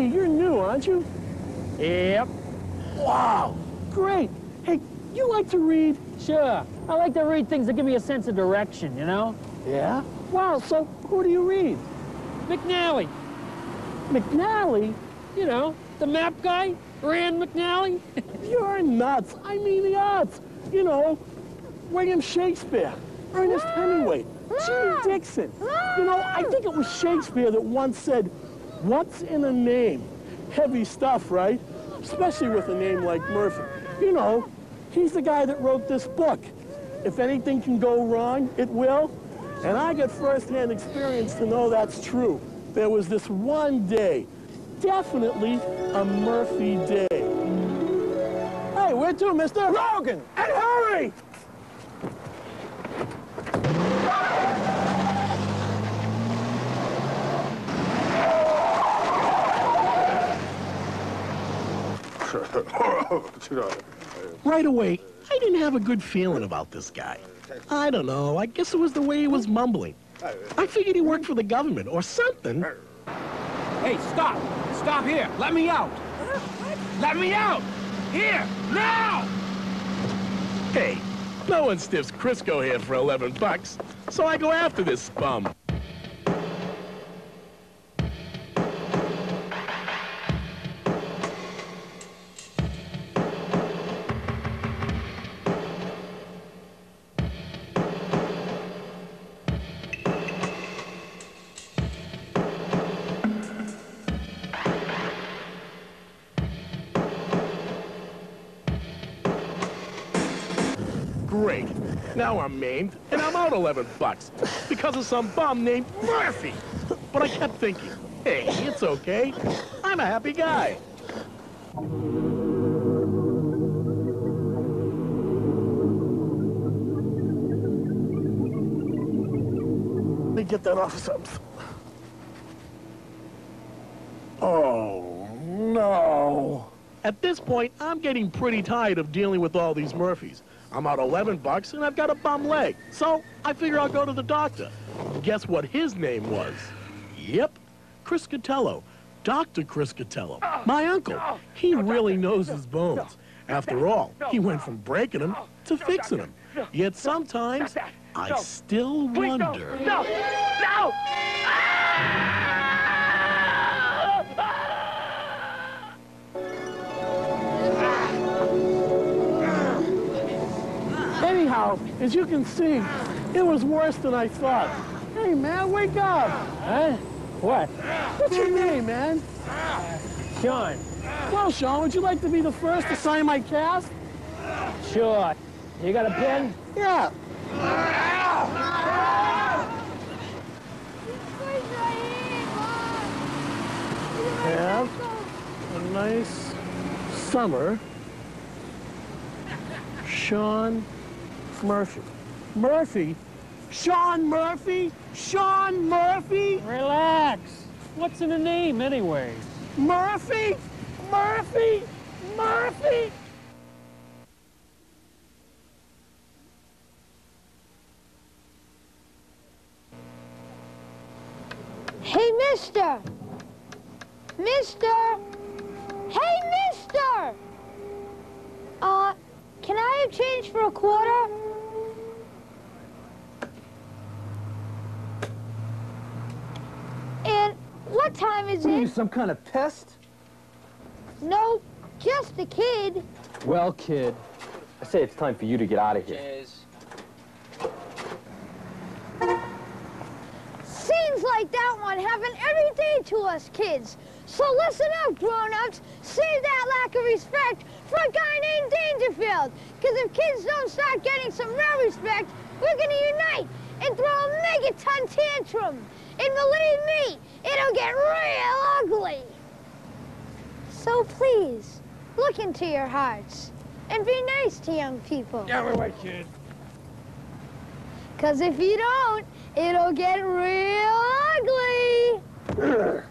aren't you? Yep. Wow, great. Hey, you like to read? Sure. I like to read things that give me a sense of direction, you know? Yeah? Wow, so who do you read? McNally. McNally? You know, the map guy, Rand McNally. You're nuts. I mean the odds. You know, William Shakespeare, Ernest ah! Hemingway, Jim ah! Dixon. Ah! You know, I think it was Shakespeare that once said, what's in a name? Heavy stuff, right? Especially with a name like Murphy. You know, he's the guy that wrote this book. If anything can go wrong, it will. And I got firsthand experience to know that's true. There was this one day, definitely a Murphy day. Hey, where to, mister? Logan! And hurry! Right away, I didn't have a good feeling about this guy. I don't know, I guess it was the way he was mumbling. I figured he worked for the government or something. Hey, stop! Stop here! Let me out! Let me out! Here! Now! Hey, no one stiffs Crisco here for 11 bucks, so I go after this bum. Now I'm maimed, and I'm out 11 bucks because of some bum named Murphy. But I kept thinking, hey, it's okay. I'm a happy guy. Let me get that off of something. Oh, no. At this point, I'm getting pretty tired of dealing with all these Murphys. I'm out 11 bucks and I've got a bum leg. So I figure I'll go to the doctor. Guess what his name was? Yep, Chris Catello. Dr. Chris Catello. My uncle. He really knows his bones. After all, he went from breaking them to fixing them. Yet sometimes I still wonder. No! No! As you can see, it was worse than I thought. Hey, man, wake up. Huh? What? What's your name, man? Sean. Well, Sean, would you like to be the first to sign my cast? Sure. You got a pen? Yeah. Have a nice summer. Sean Murphy. Murphy? Sean Murphy? Sean Murphy? Relax. What's in a name, anyway? Murphy? Murphy? Murphy? Hey, mister! Mister! Hey, mister! I have change for a quarter? And what time is What are you, it? some kind of pest? No, just a kid. Well, kid, I say it's time for you to get out of here. Seems like that one happen every day to us kids. So listen up, grown-ups. Save that lack of respect for a guy named Dangerfield. Because if kids don't start getting some real respect, we're going to unite and throw a megaton tantrum. And believe me, it'll get real ugly. So please, look into your hearts and be nice to young people. Get away, kid. Because if you don't, it'll get real ugly.